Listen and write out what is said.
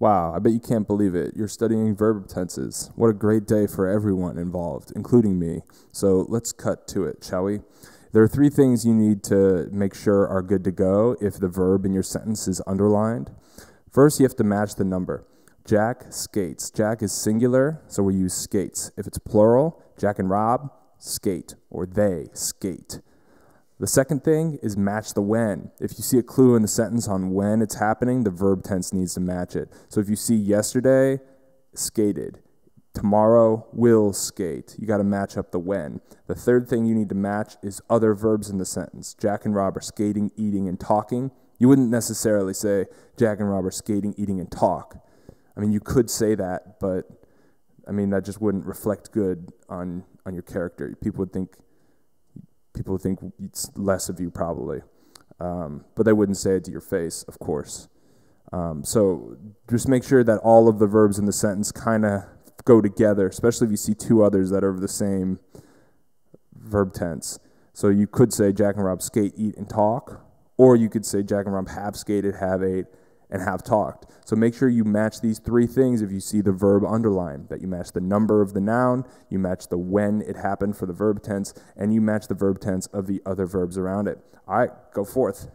Wow, I bet you can't believe it. You're studying verb tenses. What a great day for everyone involved, including me. So let's cut to it, shall we? There are three things you need to make sure are good to go if the verb in your sentence is underlined. First, you have to match the number. Jack skates. Jack is singular, so we use skates. If it's plural, Jack and Rob skate, or they skate. The second thing is match the when. If you see a clue in the sentence on when it's happening, the verb tense needs to match it. So if you see yesterday, skated, tomorrow will skate, you got to match up the when. The third thing you need to match is other verbs in the sentence. Jack and Rob are skating, eating, and talking. You wouldn't necessarily say Jack and Rob are skating, eating, and talk. I mean, you could say that, but I mean that just wouldn't reflect good on on your character. People would think people think it's less of you probably, um, but they wouldn't say it to your face, of course. Um, so just make sure that all of the verbs in the sentence kind of go together, especially if you see two others that are of the same verb tense. So you could say Jack and Rob skate, eat, and talk, or you could say Jack and Rob have skated, have ate, and have talked. So make sure you match these three things if you see the verb underlined, that you match the number of the noun, you match the when it happened for the verb tense, and you match the verb tense of the other verbs around it. All right, go forth.